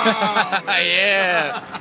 yeah.